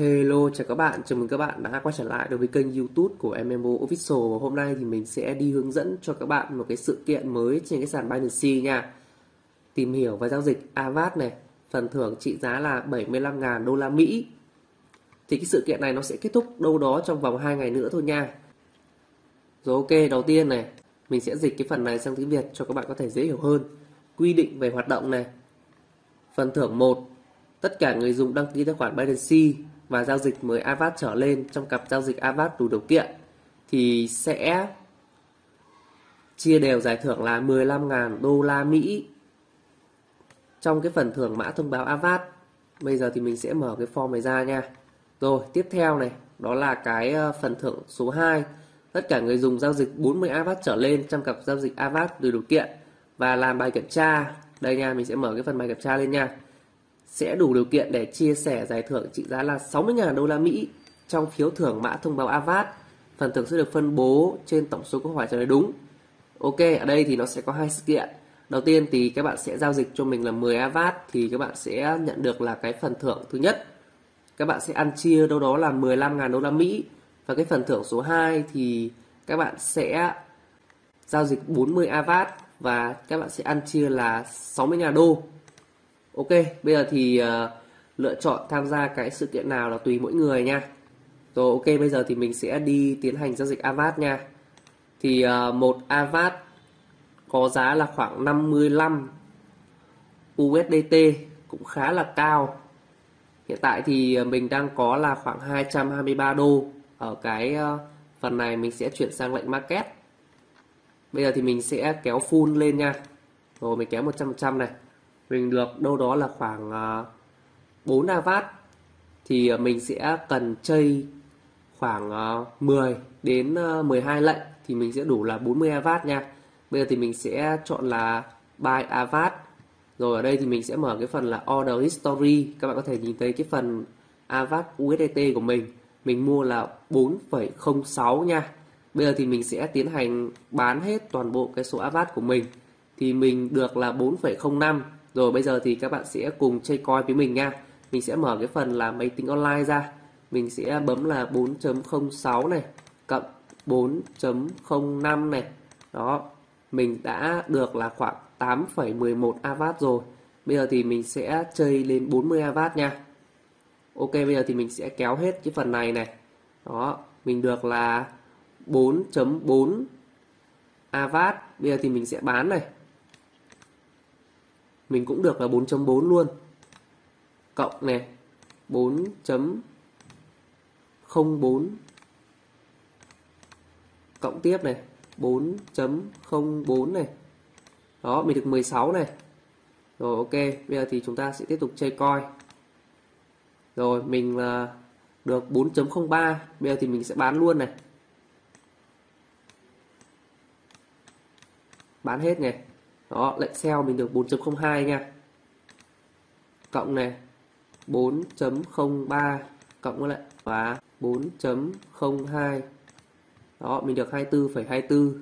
Hello chào các bạn, chào mừng các bạn đã quay trở lại đối với kênh youtube của MMO Official. Và hôm nay thì mình sẽ đi hướng dẫn cho các bạn một cái sự kiện mới trên cái sàn Binance nha. Tìm hiểu và giao dịch AVAT này, phần thưởng trị giá là 75.000 đô la Mỹ. Thì cái sự kiện này nó sẽ kết thúc đâu đó trong vòng 2 ngày nữa thôi nha. Rồi ok, đầu tiên này, mình sẽ dịch cái phần này sang tiếng Việt cho các bạn có thể dễ hiểu hơn. Quy định về hoạt động này. Phần thưởng 1 Tất cả người dùng đăng ký tài khoản Binance và giao dịch mới AVAT trở lên trong cặp giao dịch AVAT đủ điều kiện thì sẽ chia đều giải thưởng là 15.000 đô la Mỹ trong cái phần thưởng mã thông báo AVAT. Bây giờ thì mình sẽ mở cái form này ra nha. Rồi, tiếp theo này, đó là cái ờ, phần thưởng số 2. Tất cả người dùng giao dịch 40 AVAT trở lên trong cặp giao dịch AVAT đủ điều kiện và làm bài kiểm tra. Đây nha, mình sẽ mở cái phần bài kiểm tra lên nha sẽ đủ điều kiện để chia sẻ giải thưởng trị giá là 60.000 đô la Mỹ trong phiếu thưởng mã thông báo AVAT. Phần thưởng sẽ được phân bố trên tổng số câu hỏi trả lời đúng. Ok, ở đây thì nó sẽ có hai sự kiện. Đầu tiên thì các bạn sẽ giao dịch cho mình là 10 AVAT thì các bạn sẽ nhận được là cái phần thưởng thứ nhất. Các bạn sẽ ăn chia đâu đó là 15.000 đô la Mỹ và cái phần thưởng số 2 thì các bạn sẽ giao dịch 40 AVAT và các bạn sẽ ăn chia là 60.000 đô. Ok, bây giờ thì uh, lựa chọn tham gia cái sự kiện nào là tùy mỗi người nha. Rồi ok, bây giờ thì mình sẽ đi tiến hành giao dịch AVAT nha. Thì uh, một AVAT có giá là khoảng 55 USDT cũng khá là cao. Hiện tại thì ờ, mình đang có là khoảng 223 đô ở cái uh, phần này mình sẽ chuyển sang lệnh market. Bây giờ thì mình sẽ kéo full lên nha. Rồi mình kéo 100% này mình được đâu đó là khoảng uh, 4 avat thì ờ, mình sẽ cần chơi khoảng ờ, uh, 10 đến ờ, uh, 12 lệnh. Thì mình sẽ đủ là 40 avat nha. Bây giờ thì mình sẽ chọn là buy avat rồi ở đây thì mình sẽ mở cái phần là order history. Các bạn có thể nhìn thấy cái phần avat USDT của mình. Mình mua là 4,06 nha. Bây giờ thì mình sẽ tiến hành bán hết toàn bộ cái số avat của mình. Thì mình được là 4,05 rồi bây giờ thì các bạn sẽ cùng chơi coi với mình nha. Mình sẽ mở cái phần là máy tính online ra. Mình sẽ bấm là 4.06 này cộng 4.05 này. Đó. Mình đã được là khoảng 8,11 avat rồi. Bây giờ thì mình sẽ chơi lên 40 avat nha. Ok bây giờ thì mình sẽ kéo hết cái phần này này. Đó, mình được là 4.4 avat. Bây giờ thì mình sẽ bán này mình cũng được là 4.4 luôn. Cộng này 4.04 cộng tiếp này 4.04 này. Đó, mình được 16 này. Rồi, ok, bây giờ thì chúng ta sẽ tiếp tục chơi coi rồi, mình là được 4.03 bây giờ thì mình sẽ bán luôn này. Bán hết này đó lệnh sell mình được 4.02 nha. Cộng này 4.03 cộng với lại và 4.02 đó mình được 24,24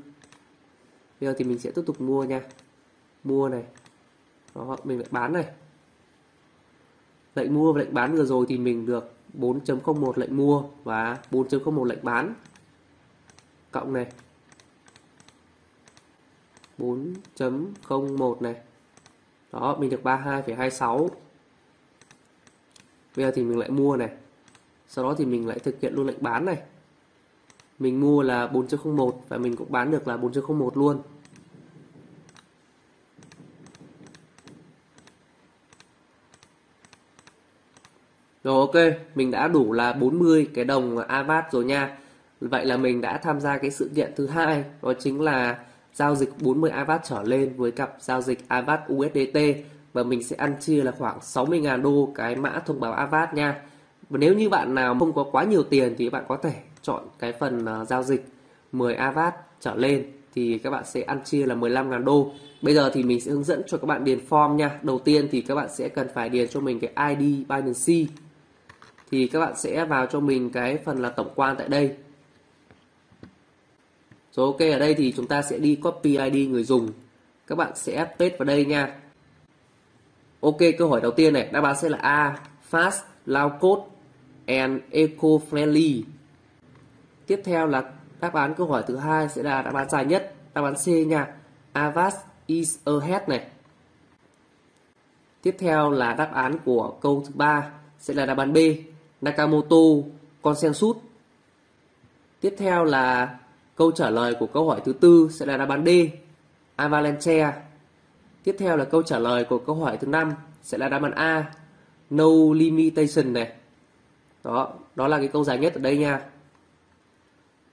bây giờ thì mình sẽ tiếp tục mua nha. Mua này. Đó mình lại bán này. Lệnh mua và lệnh bán vừa rồi thì mình được 4.01 lệnh mua và 4.01 lệnh bán. Cộng này. 4.01 này. Đó mình được 32,26 bây giờ thì mình lại mua này. Sau đó thì mình lại thực hiện luôn lệnh bán này. Mình mua là 4.01 và mình cũng bán được là 4.01 luôn. Rồi ok, mình đã đủ là 40 cái đồng AVAT rồi nha. Vậy là mình đã tham gia cái sự kiện thứ hai, đó chính là giao dịch 40 AVAT trở lên với cặp giao dịch AVAT USDT và mình sẽ ăn chia là khoảng 60.000 đô cái mã thông báo AVAT nha. Và nếu như bạn nào không có quá nhiều tiền thì bạn có thể chọn cái phần ờ, giao dịch 10 AVAT trở lên thì các bạn sẽ ăn chia là 15.000 đô. Bây giờ thì mình sẽ hướng dẫn cho các bạn điền form nha. Đầu tiên thì các bạn sẽ cần phải điền cho mình cái ID Binance. Thì các bạn sẽ vào cho mình cái phần là tổng quan tại đây rồi ok ở đây thì chúng ta sẽ đi copy ID người dùng. Các bạn sẽ paste vào đây nha. Ok câu hỏi đầu tiên này đáp án sẽ là A. Fast Lao Code and eco-friendly. Tiếp theo là đáp án câu hỏi thứ hai sẽ là đáp án dài nhất, đáp án C nha. Avast is ahead này. Tiếp theo là đáp án của câu thứ ba sẽ là đáp án B, Nakamoto consensus. Tiếp theo là câu trả lời của câu hỏi thứ tư sẽ là đáp án D, Avalanche. Tiếp theo là câu trả lời của câu hỏi thứ năm sẽ là đáp án A, no limitation này. Đó, đó là cái câu dài nhất ở đây nha.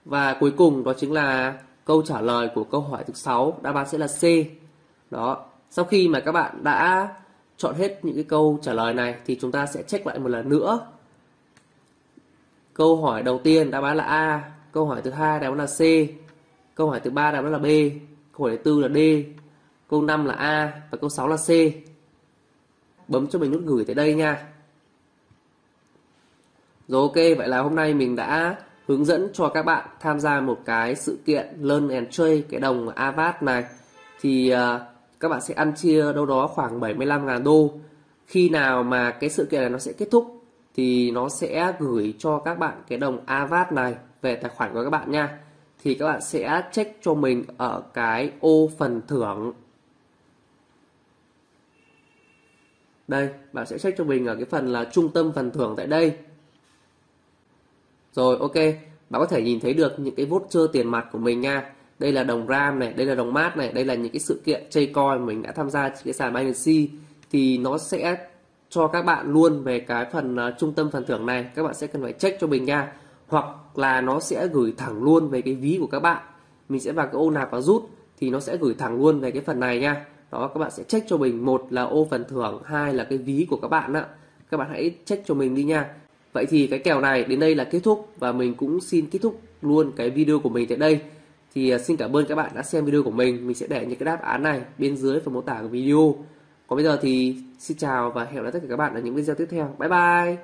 Và cuối cùng đó chính là câu trả lời của câu hỏi thứ sáu đáp án sẽ là C. Đó, sau khi mà các bạn đã chọn hết những cái câu trả lời này thì chúng ta sẽ check lại một lần nữa. Câu hỏi đầu tiên đáp án là A, câu hỏi thứ hai đáp án là C, câu hỏi thứ ba đáp án là B, câu hỏi thứ tư là D, câu 5 là A và câu 6 là C. Bấm cho mình nút gửi tới đây nha. Rồi ok, vậy là hôm nay mình đã hướng dẫn cho các bạn tham gia một cái sự kiện Learn and Trade cái đồng Avat này. Thì uh, các bạn sẽ ăn chia đâu đó khoảng 75.000 đô. Khi nào mà cái sự kiện này nó sẽ kết thúc thì nó sẽ gửi cho các bạn cái đồng Avat này về tài khoản của các bạn nha. Thì các bạn sẽ check cho mình ở cái ô phần thưởng. Đây, bạn sẽ check cho mình ở cái phần là trung tâm phần thưởng tại đây. Rồi ok, bạn có thể nhìn thấy được những cái voucher tiền mặt của mình nha. Đây là đồng RAM này, đây là đồng mát này, đây là những cái sự kiện chơi coin mình đã tham gia trên cái sàn Binance thì nó sẽ cho các bạn luôn về cái phần uh, trung tâm phần thưởng này các bạn sẽ cần phải check cho mình nha hoặc là nó sẽ gửi thẳng luôn về cái ví của các bạn. Mình sẽ vào cái ô nạp và rút thì nó sẽ gửi thẳng luôn về cái phần này nha. Đó, các bạn sẽ check cho mình. Một là ô phần thưởng, hai là cái ví của các bạn ạ các bạn hãy check cho mình đi nha. Vậy thì cái kèo này đến đây là kết thúc và mình cũng xin kết thúc luôn cái video của mình tại đây. Thì à, xin cảm ơn các bạn đã xem video của mình. Mình sẽ để những cái đáp án này bên dưới phần mô tả của video. Còn bây giờ thì xin chào và hẹn gặp lại tất cả các bạn ở những video tiếp theo. Bye bye!